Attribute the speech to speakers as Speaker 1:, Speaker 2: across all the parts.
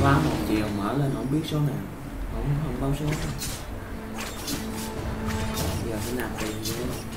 Speaker 1: khóa một chiều, mở lên, không biết số nào. Không không báo số. Giờ phải nạp tiền vô.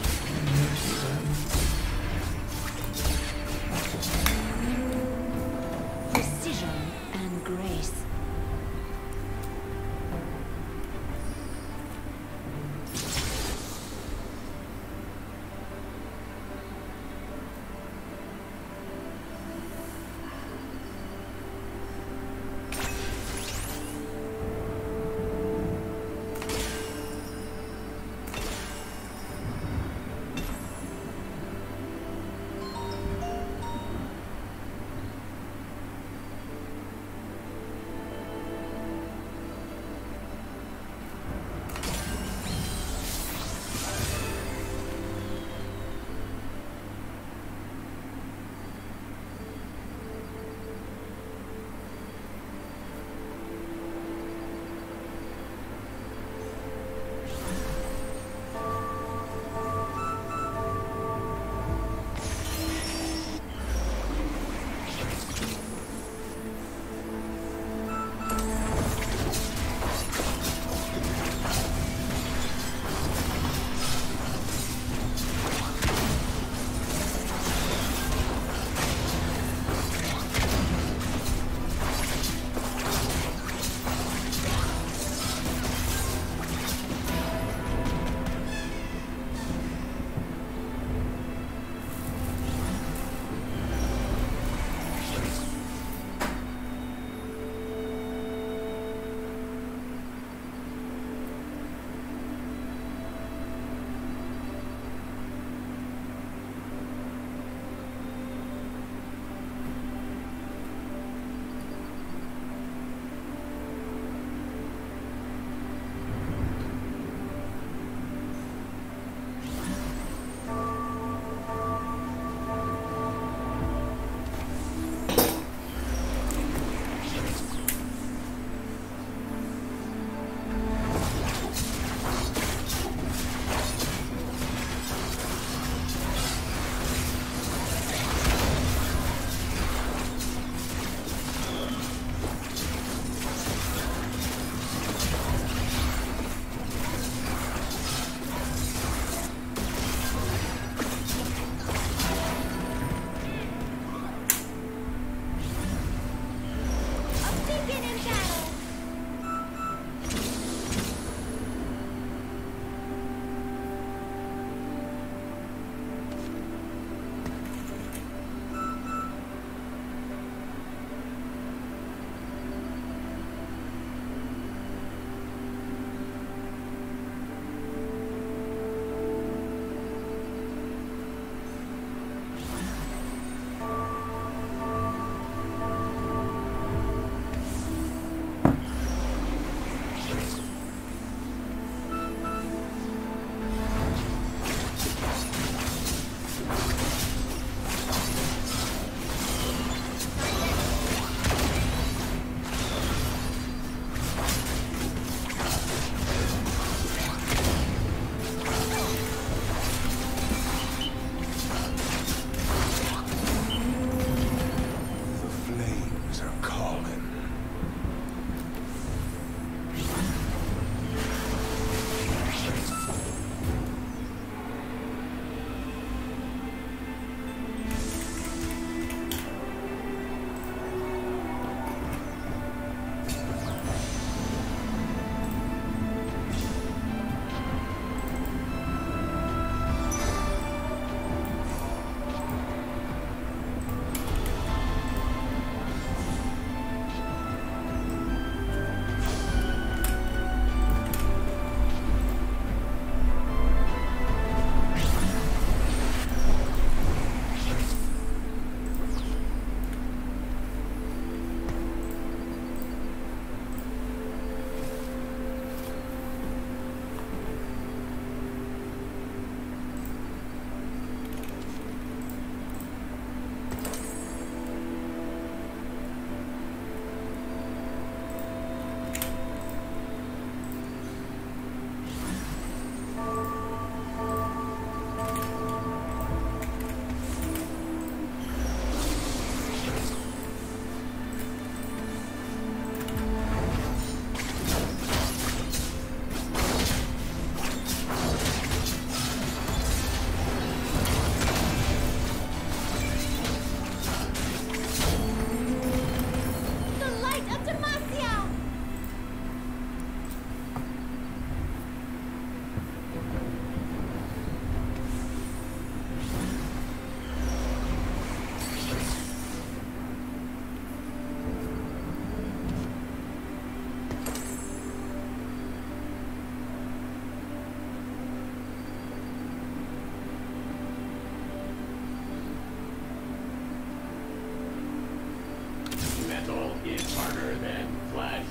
Speaker 2: Harder than flesh.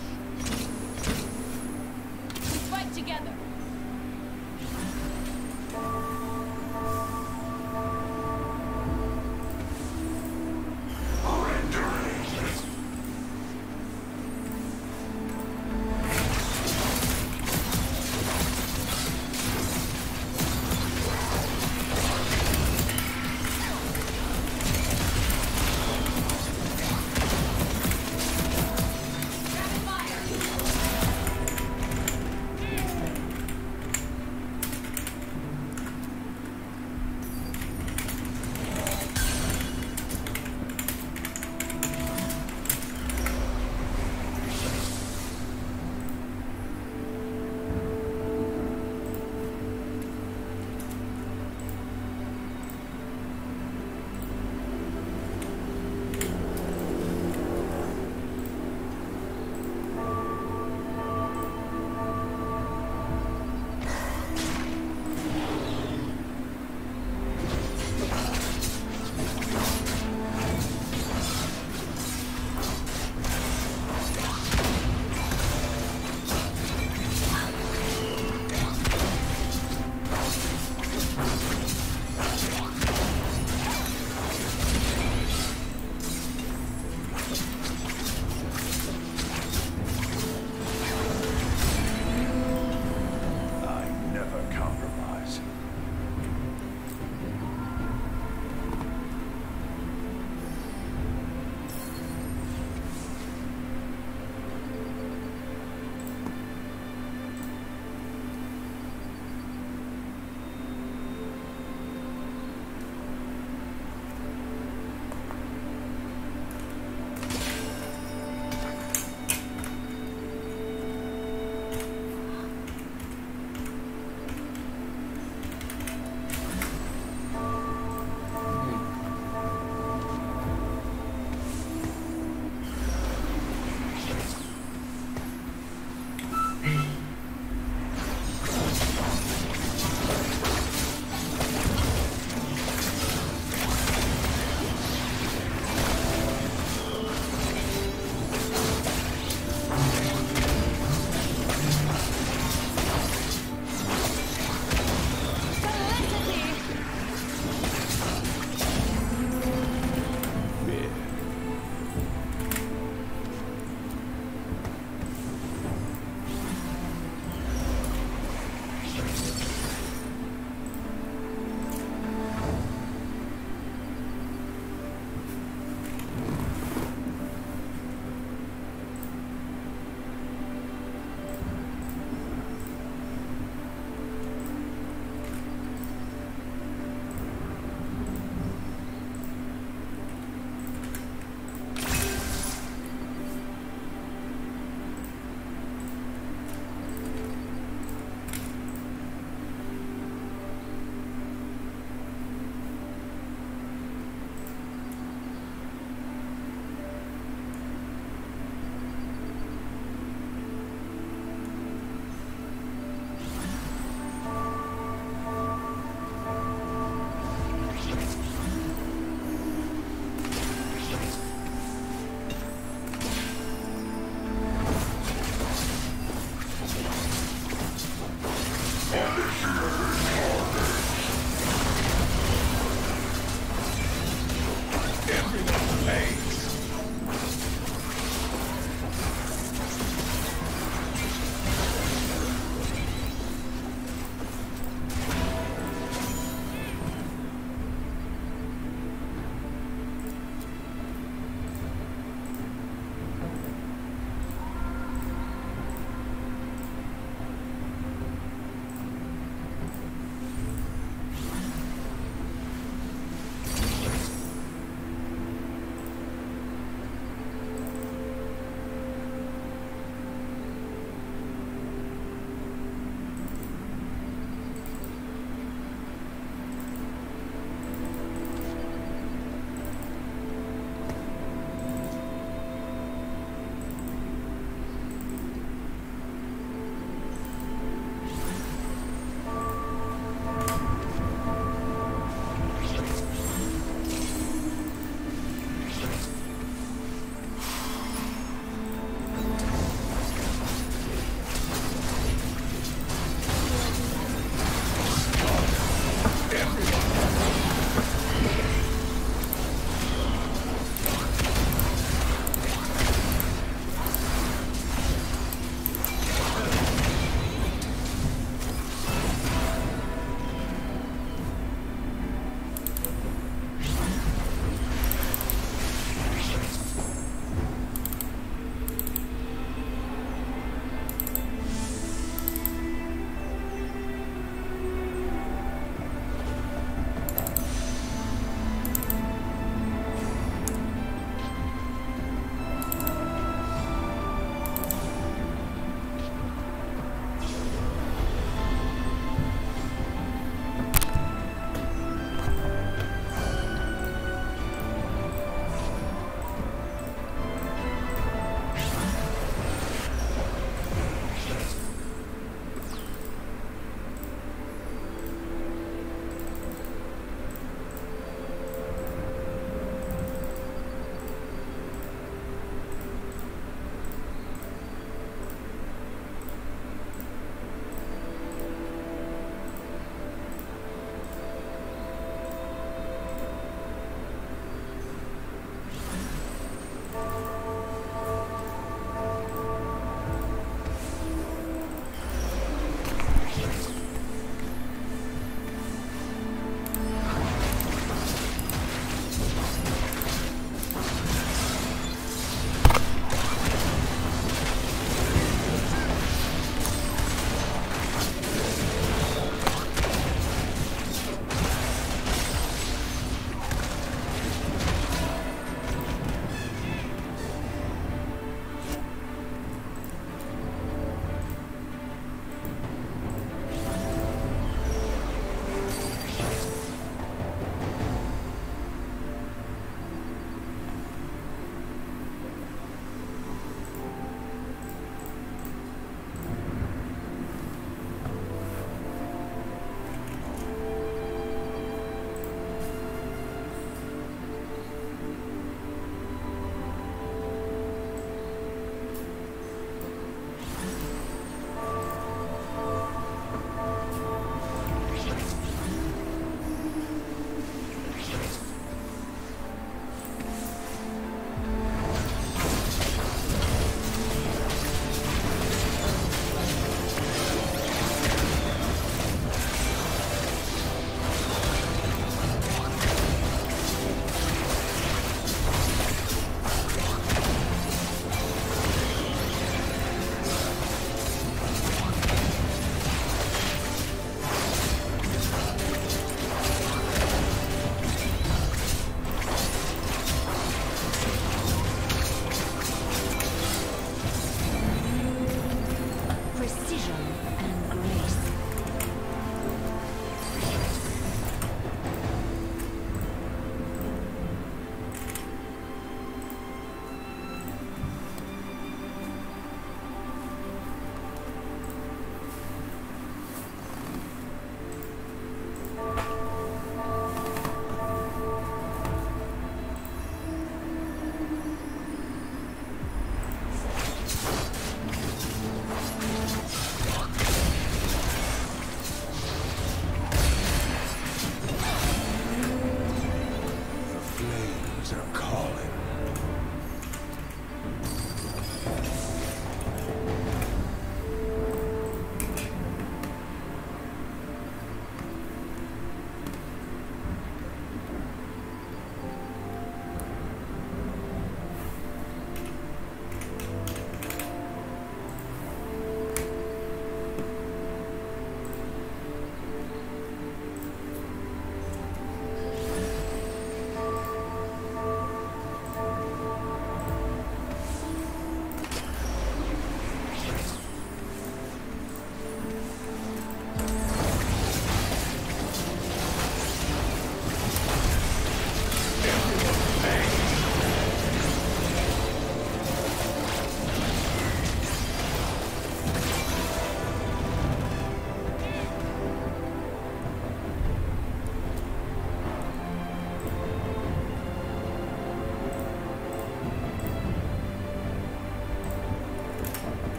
Speaker 3: We fight together.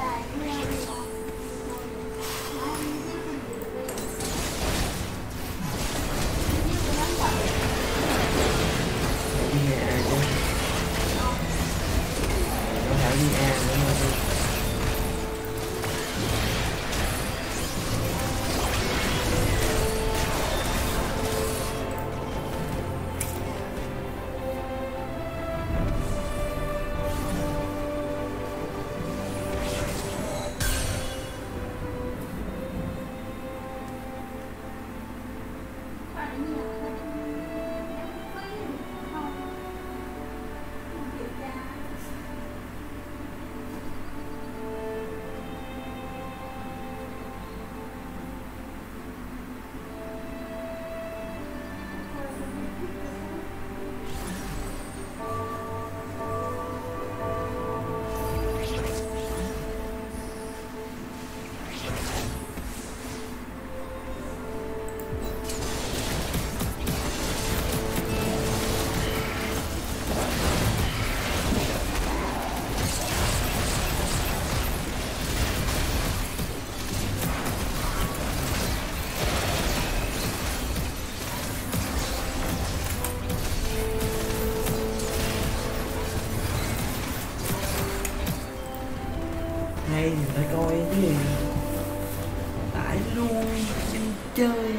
Speaker 4: bag. Dylan.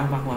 Speaker 4: ya
Speaker 1: magma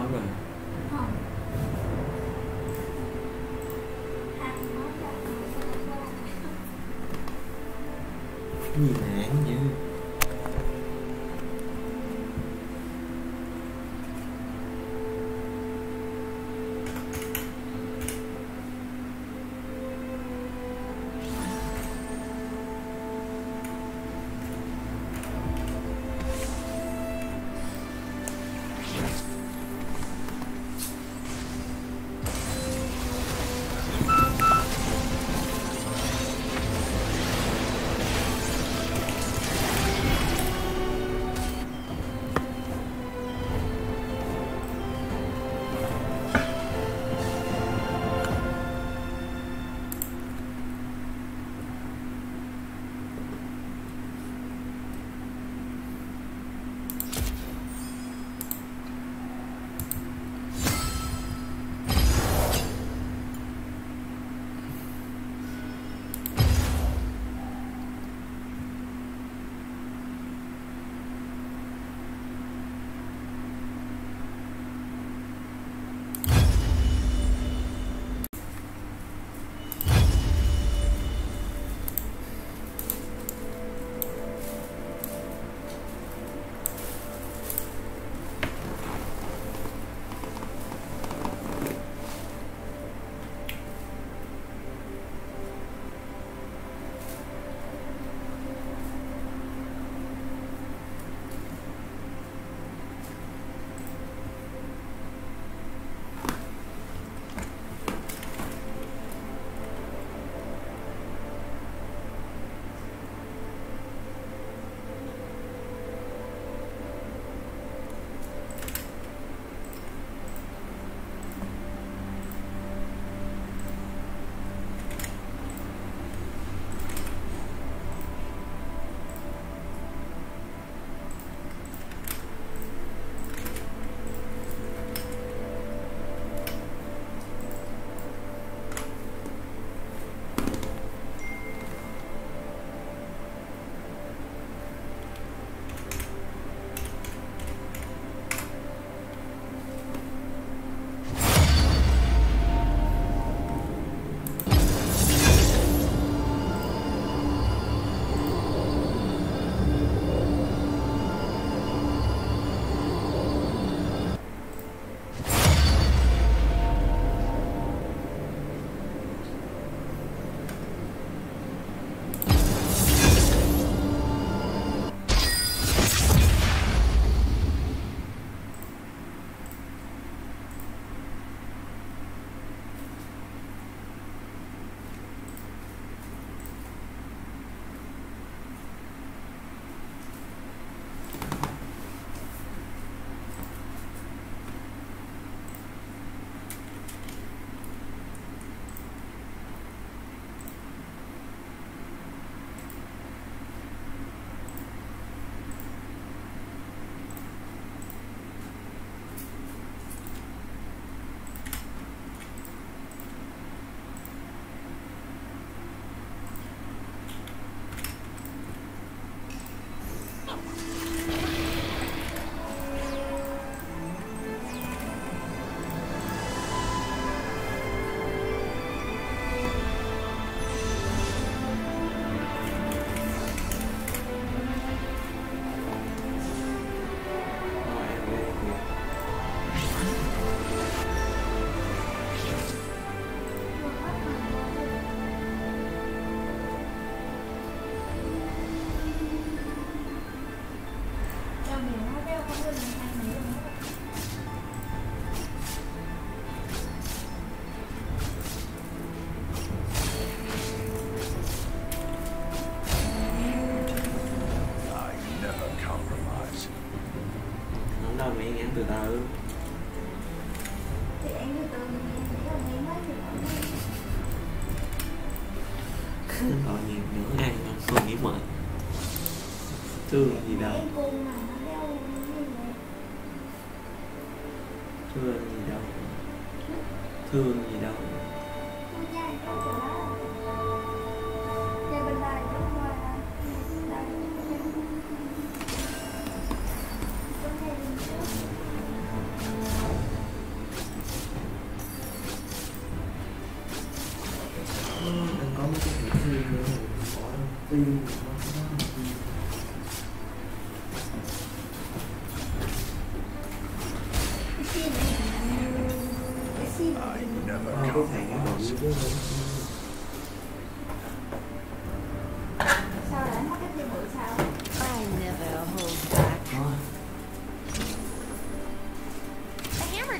Speaker 4: คือ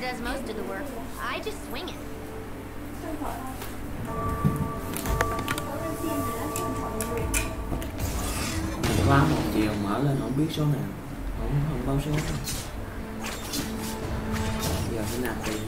Speaker 4: does most of the work. I just swing it.
Speaker 1: Khóa một chiều mở lên không biết số nào Không, không bao số Giờ phải nạp tiền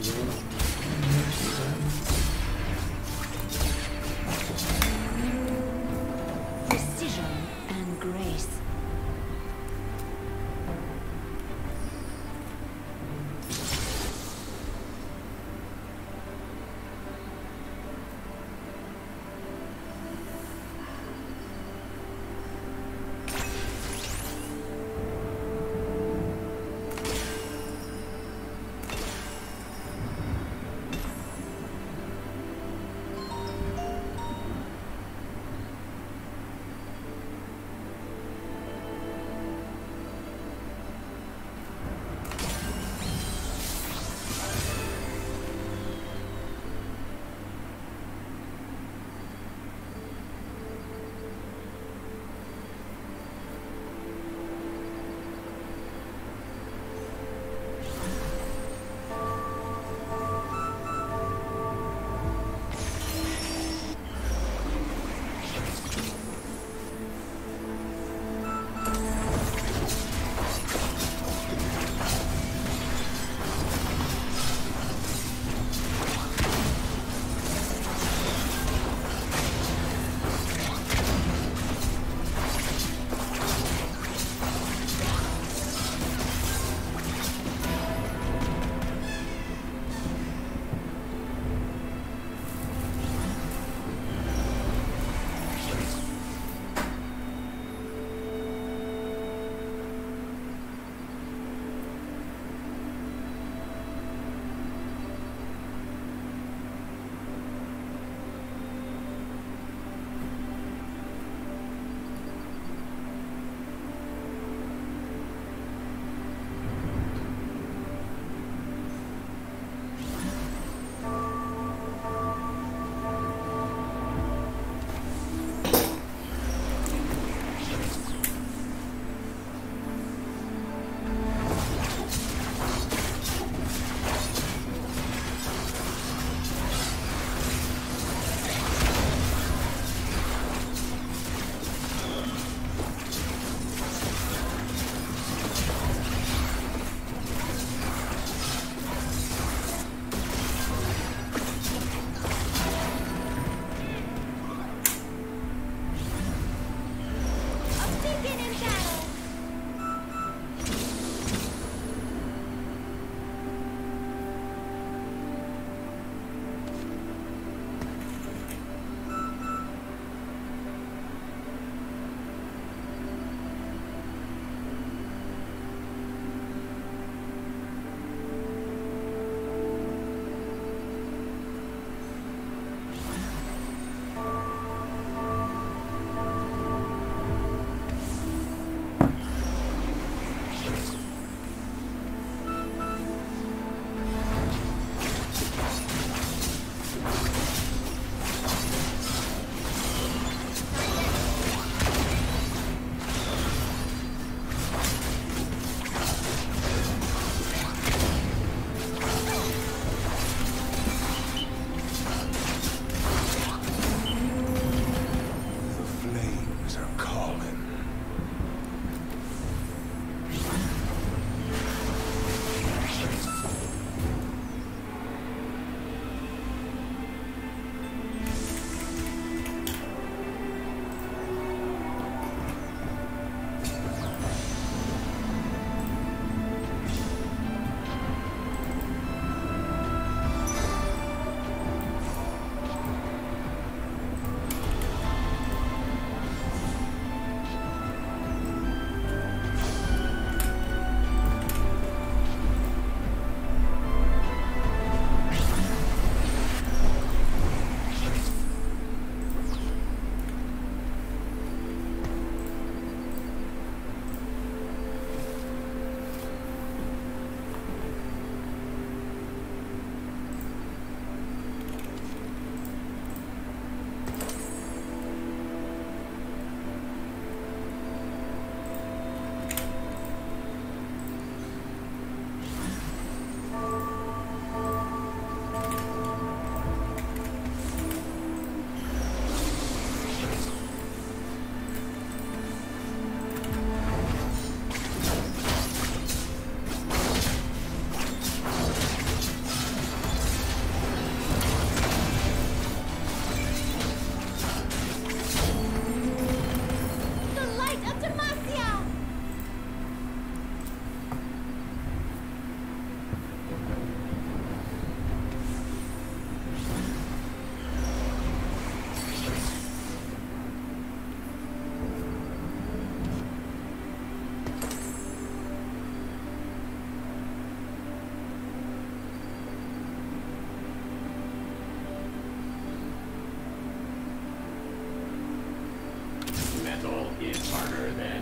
Speaker 3: than